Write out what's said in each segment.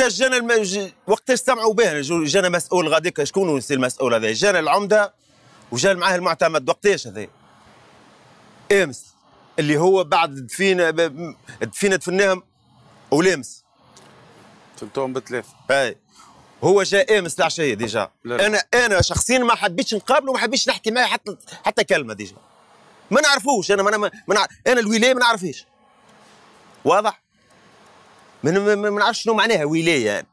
وقتاش جانا الم... وقتاش سمعوا به؟ جانا مسؤول غاديك شكون هو المسؤول هذا؟ جانا العمدة وجا معاه المعتمد. وقتاش هذا؟ إمس اللي هو بعد دفينا دفينا دفناهم ولامس سلتهم بثلاث. أي. هو جاء إمس العشية déjà. أنا أنا شخصيا ما حبيتش نقابله وما حبيتش نحكي معاه حتى حتى كلمة déjà. ما نعرفوش. أنا ما, ما, ما أنا الولاية ما نعرفهاش. واضح؟ ما نعرفش شنو معناها ولاية. يعني.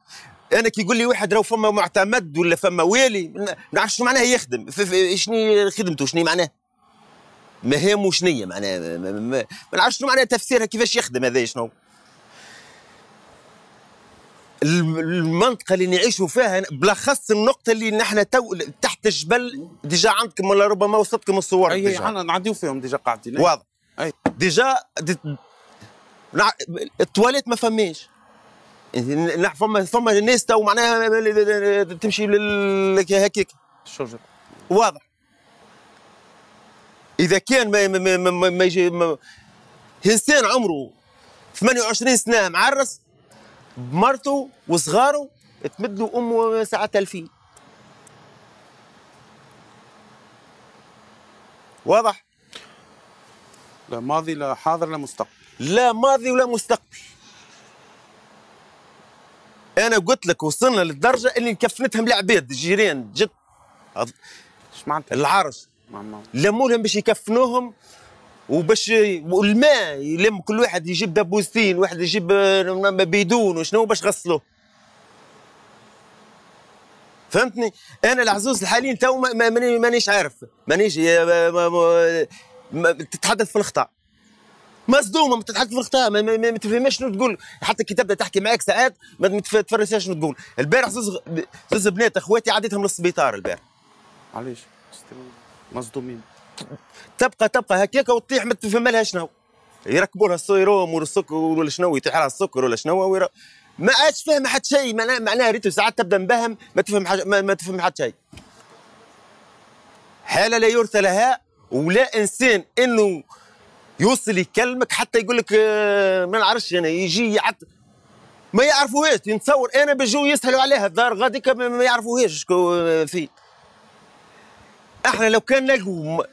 أنا كي يقول لي واحد راهو فما معتمد ولا فما والي ما نعرفش شنو معناها يخدم. شنو خدمته شنو معناه مهامه شنية معناها. ما, نعرفش شنو معناها تفسيرها كيفاش يخدم هذا شنو؟ المنطقة اللي نعيشوا فيها بالاخص النقطة اللي نحن تو تحت الجبل déjà عندكم ولا ربما وصلتكم الصور أي إحنا نعديو فيهم déjà قاعدين. واضح. أي. déjà دي التواليت ما فماش. فما فما ناس تو معناها تمشي هكاك. الشجر واضح. إذا كان ما ما ما, ما يجي ما إنسان عمره 28 سنة معرس بمرته وصغاره تمد له أمه ساعة الفين واضح؟ لا ماضي لا حاضر لا مستقبل. لا ماضي ولا مستقبل. أنا قلت لك وصلنا للدرجة اللي كفنتهم العباد الجيران جد. إيش معناتها؟ العرس. لموا لهم باش يكفنوهم وباش والماء يلم كل واحد يجيب دبوستين واحد يجيب بيدون وشنو باش غسلوه. فهمتني؟ أنا العزوز الحاليا تو مانيش عارف. مانيش تتحدث في الاخطاء مصدومة ما تتحدث في الاخطاء ما, ما, ما تفهمش شنو تقول. حتى كي تبدا تحكي معاك ساعات ما تفرسش شنو تقول. البارح زوز زوز بنات اخواتي عديتهم للسبيطار البارح. علاش؟ مصدومين. تبقى تبقى هكاك وتطيح ما تفهم لها شنو. يركبوا لها السيروم ولا السكر ولا شنو يطيح لها السكر ولا شنو وير... ما عادش فاهم حتى شيء. معناها معناها ريتو ساعات تبدأ مبهم ما تفهم حاجة ما, ما تفهم حتى شيء. حالة لا يرثى لها ولا إنسان إنه يوصل يكلمك حتى يقول لك آه، ما نعرفش أنا يجي حتى ما يعرفوهاش نتصور أنا بجو يسهلوا عليها الدار غاديك ما يعرفوهاش شكون فيه أحنا لو كان نلقوا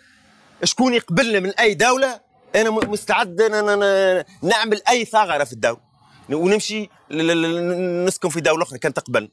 شكون يقبلنا من أي دولة أنا مستعد أنا نعمل أي ثغرة في الدولة. ونمشي نسكن في دولة أخرى كان تقبلنا.